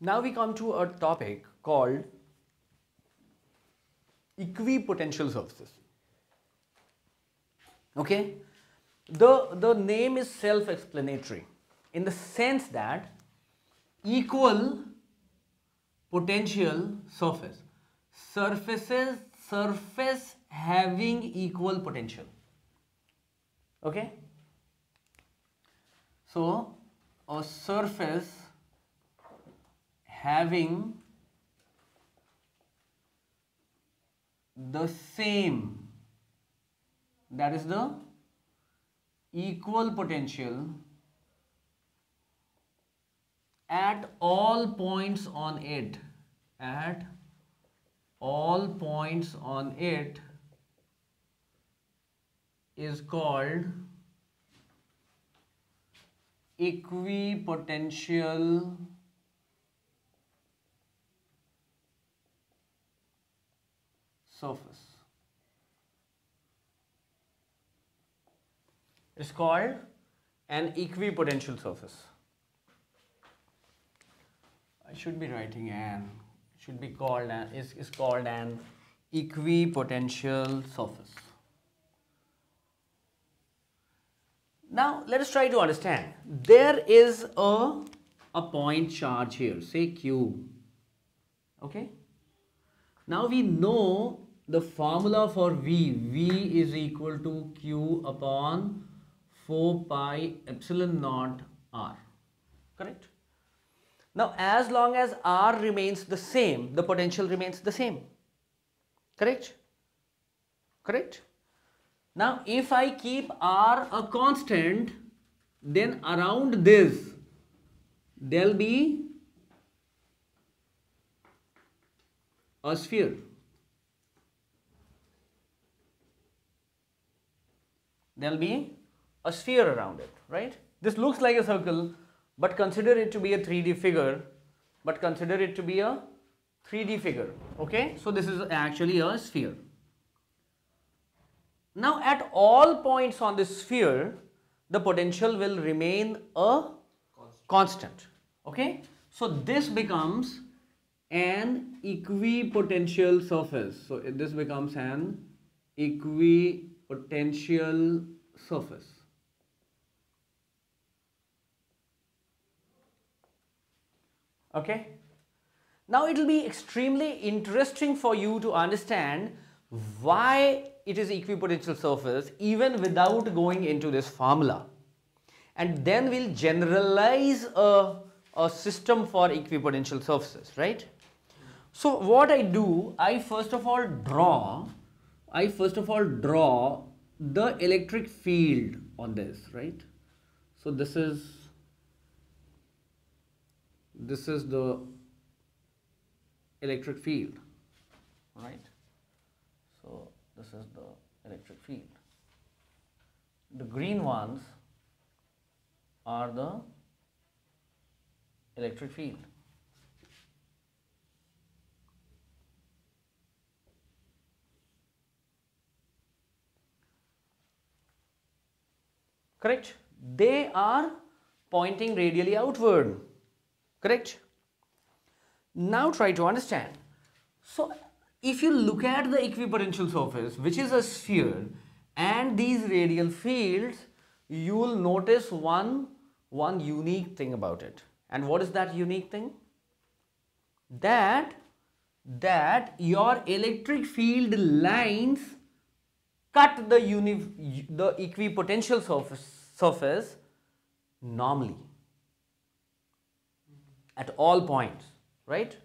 Now we come to a topic called equipotential surfaces. Okay? The, the name is self-explanatory in the sense that equal potential surface. Surfaces, surface having equal potential. Okay? So, a surface having the same that is the equal potential at all points on it at all points on it is called equipotential surface. It's called an equipotential surface. I should be writing an, should be called an, is, is called an equipotential surface. Now let us try to understand. There is a, a point charge here, say Q. Okay. Now we know the formula for V. V is equal to Q upon 4 pi epsilon naught R. Correct? Now as long as R remains the same, the potential remains the same. Correct? Correct? Now if I keep R a constant, then around this there'll be a sphere. There'll be a sphere around it, right? This looks like a circle, but consider it to be a 3D figure, but consider it to be a 3D figure, okay? So this is actually a sphere. Now at all points on this sphere, the potential will remain a constant, okay? So this becomes an equipotential surface. So this becomes an equipotential surface. Okay. Now it will be extremely interesting for you to understand why it is equipotential surface even without going into this formula. And then we'll generalize a, a system for equipotential surfaces, right? So what I do, I first of all draw, I first of all draw the electric field on this, right? So this is, this is the electric field, right? So this is the electric field. The green ones are the electric field. Correct? They are pointing radially outward. Correct? Now try to understand. So if you look at the equipotential surface which is a sphere and these radial fields you will notice one one unique thing about it. And what is that unique thing? That that your electric field lines cut the the equipotential surface surface normally. At all points right?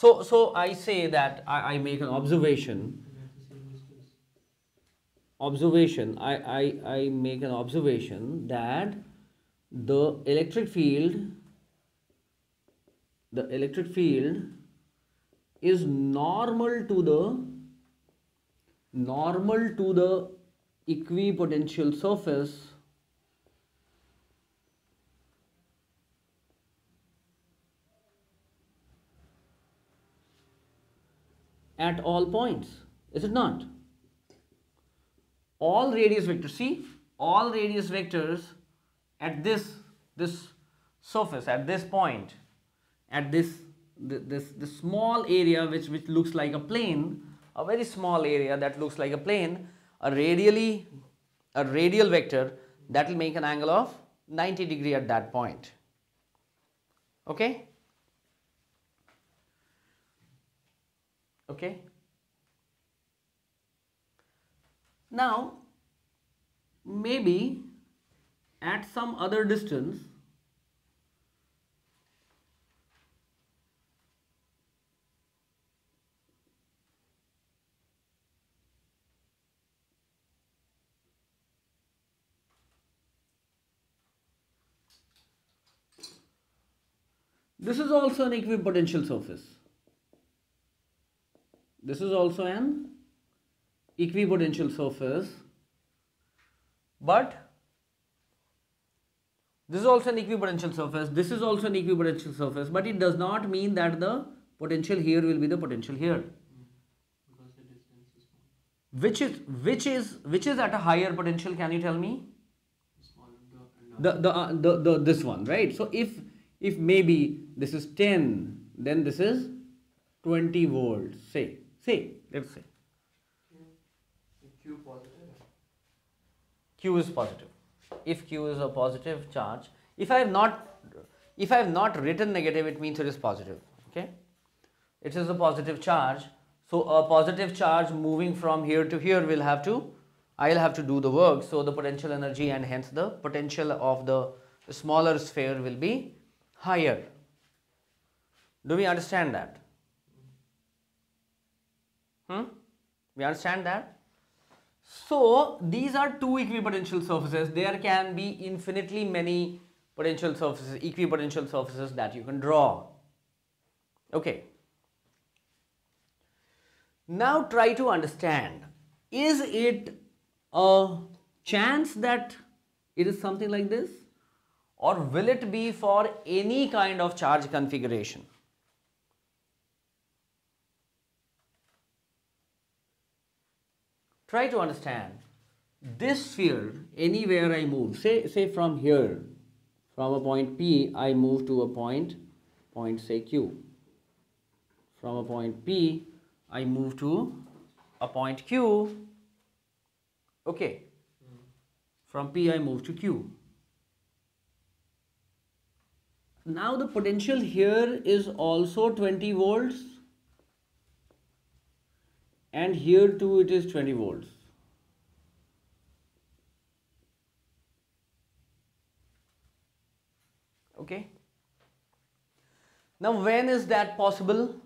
So so i say that i, I make an observation. Observation I, I i make an observation that the electric field the electric field is normal to the normal to the equipotential surface at all points is it not? All radius vectors see all radius vectors at this this surface at this point at this this this small area which which looks like a plane a very small area that looks like a plane a radially a radial vector that will make an angle of 90 degree at that point. Okay? Okay? Now maybe at some other distance This is also an equipotential surface. This is also an equipotential surface. But this is also an equipotential surface. This is also an equipotential surface. But it does not mean that the potential here will be the potential here. Which is which is which is at a higher potential? Can you tell me? The the, uh, the the this one, right? So if if maybe this is 10 then this is 20 volts. Say say let's say. Q positive. Q is positive. If q is a positive charge if i have not if i have not written negative it means it is positive okay? It is a positive charge. So a positive charge moving from here to here will have to i'll have to do the work. So the potential energy and hence the potential of the smaller sphere will be higher. Do we understand that? Hmm? We understand that? So, these are two equipotential surfaces. There can be infinitely many potential surfaces, equipotential surfaces that you can draw. Okay. Now try to understand, is it a chance that it is something like this? or will it be for any kind of charge configuration? Try to understand this sphere anywhere I move, say, say from here, from a point P, I move to a point, point say Q. From a point P, I move to a point Q. Okay. From P, I move to Q. Now the potential here is also 20 volts and here too it is 20 volts. Okay. Now when is that possible?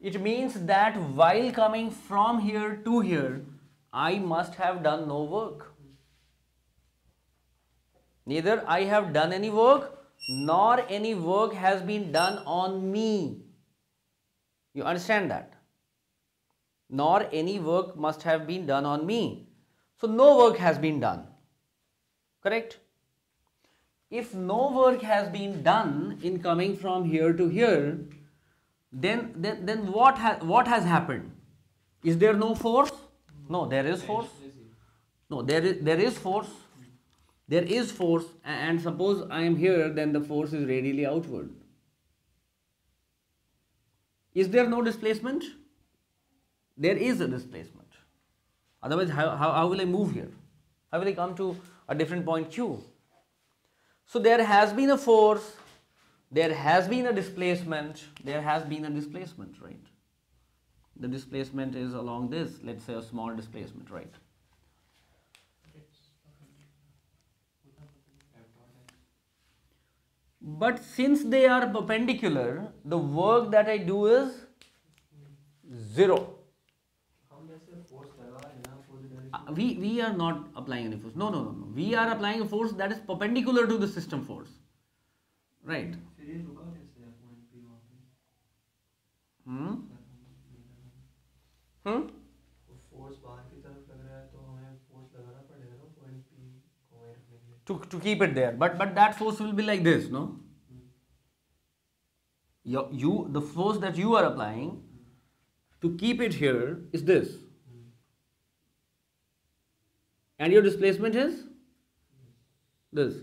It means that while coming from here to here, I must have done no work. Neither I have done any work nor any work has been done on me. You understand that? Nor any work must have been done on me. So no work has been done. Correct? If no work has been done in coming from here to here, then then, then what has what has happened? Is there no force? No, there is force. No, there is there is force there is force and suppose I am here then the force is radially outward. Is there no displacement? There is a displacement. Otherwise how, how, how will I move here? How will I come to a different point Q? So there has been a force, there has been a displacement, there has been a displacement, right? The displacement is along this, let's say a small displacement, right? But since they are perpendicular, the work that I do is zero. Uh, we, we are not applying any force. No, no, no, no. We are applying a force that is perpendicular to the system force. Right. Hmm? Hmm? To, to keep it there but but that force will be like this no you, you the force that you are applying to keep it here is this and your displacement is this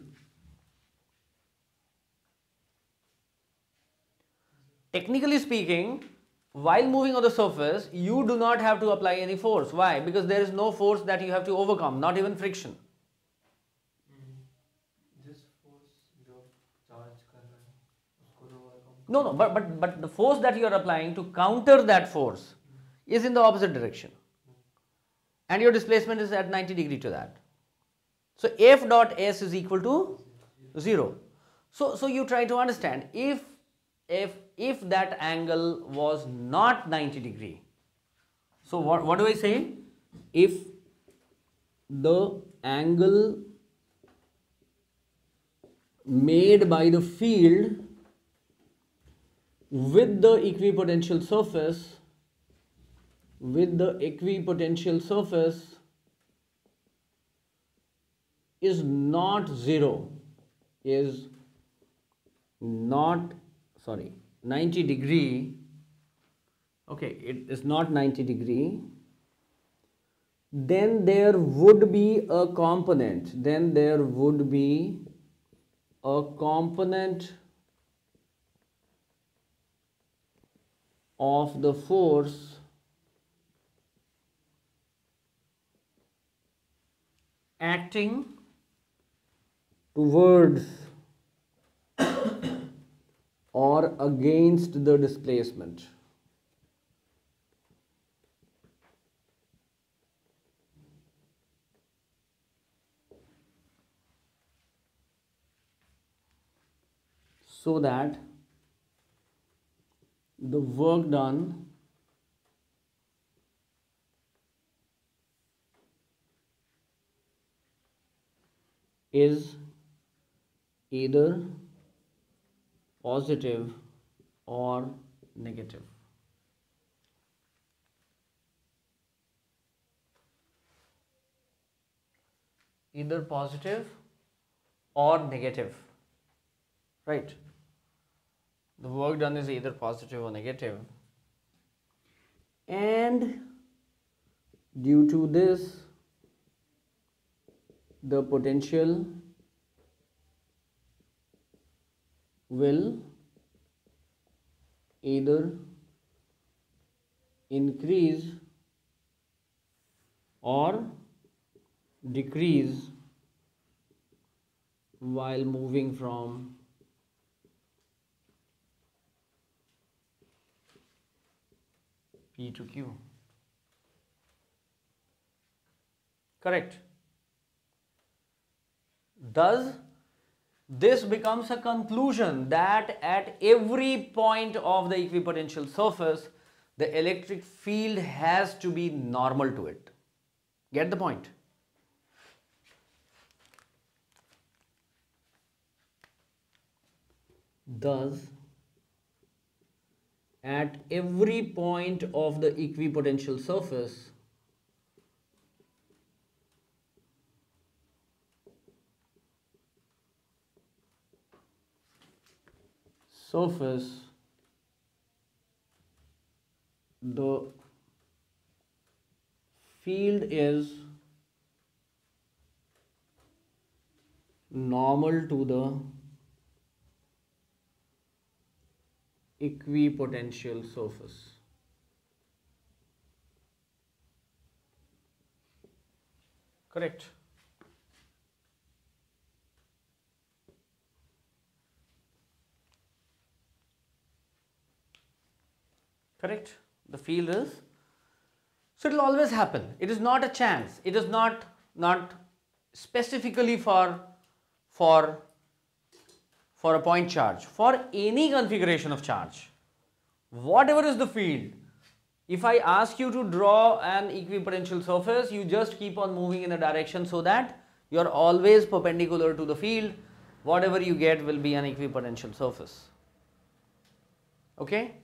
technically speaking, while moving on the surface, you do not have to apply any force. Why? Because there is no force that you have to overcome, not even friction. No, no, but, but, but the force that you are applying to counter that force is in the opposite direction. And your displacement is at 90 degree to that. So F dot S is equal to 0. So, so you try to understand if, if, if that angle was not 90 degree. So what, what do I say? If the angle made by the field with the equipotential surface with the equipotential surface is not zero is not sorry 90 degree okay it is not 90 degree then there would be a component then there would be a component of the force acting towards or against the displacement. So that the work done is either positive or negative. Either positive or negative. Right. The work done is either positive or. And due to this, the potential will either increase or decrease while moving from P to Q. Correct. Thus, this becomes a conclusion that at every point of the equipotential surface, the electric field has to be normal to it. Get the point? Thus, at every point of the equipotential surface, surface the field is normal to the equipotential surface. Correct. Correct. The field is so it will always happen. It is not a chance. It is not not specifically for for for a point charge for any configuration of charge whatever is the field if i ask you to draw an equipotential surface you just keep on moving in a direction so that you are always perpendicular to the field. Whatever you get will be an equipotential surface. Okay?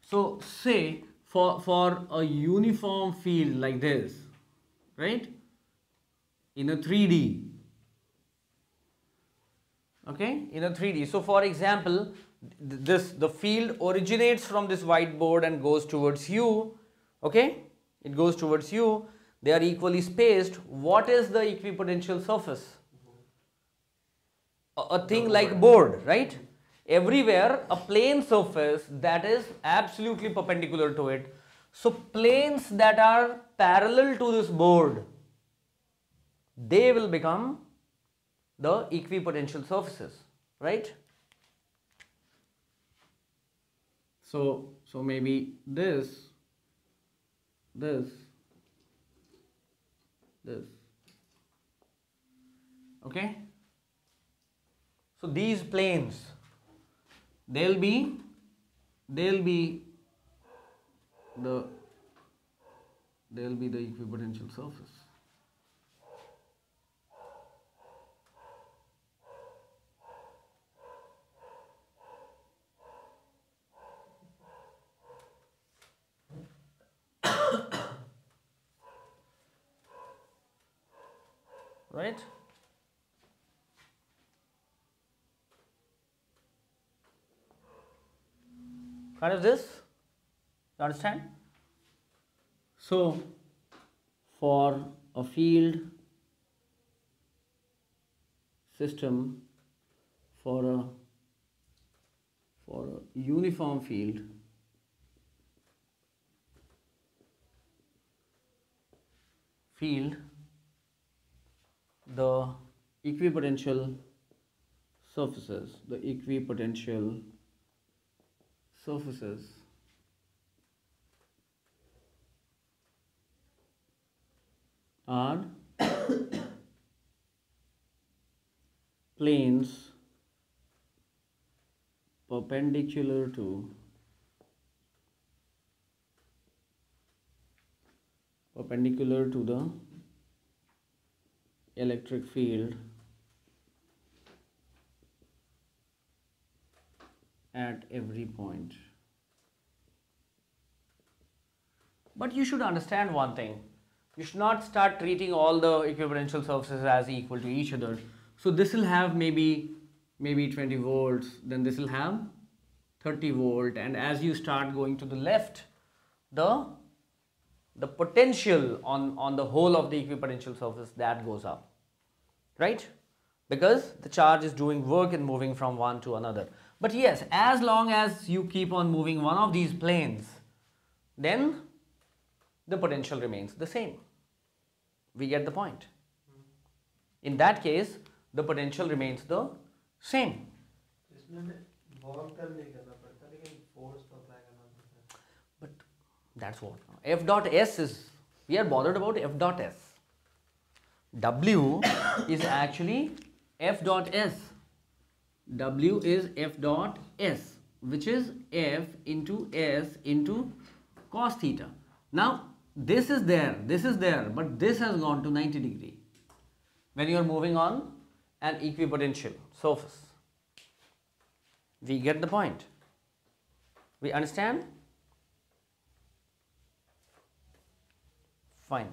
So say for, for a uniform field like this, right? In a 3D, okay? In a 3D. So for example, this the field originates from this whiteboard and goes towards you, okay? It goes towards you. They are equally spaced. What is the equipotential surface? a, a thing like board, right? everywhere a plane surface that is absolutely perpendicular to it. So planes that are parallel to this board, they will become the equipotential surfaces, right? So, so maybe this, this, this, okay? So these planes, they'll be, they'll be the, they'll be the equipotential surface. right? Kind of this? You understand? So, for a field system, for a for a uniform field, field the equipotential surfaces, the equipotential surfaces. Are planes perpendicular to perpendicular to the electric field at every point. But you should understand one thing. You should not start treating all the equipotential surfaces as equal to each other. So this will have maybe maybe 20 volts, then this will have 30 volt and as you start going to the left, the the potential on, on the whole of the equipotential surface that goes up, right? Because the charge is doing work and moving from one to another. But yes, as long as you keep on moving one of these planes, then the potential remains the same. We get the point. In that case, the potential remains the same. But that's what. F dot S is, we are bothered about F dot S. W is actually F dot S. W is F dot S, which is F into S into cos theta. Now, this is there, this is there, but this has gone to 90 degree when you are moving on an equipotential surface. We get the point. We understand? Fine.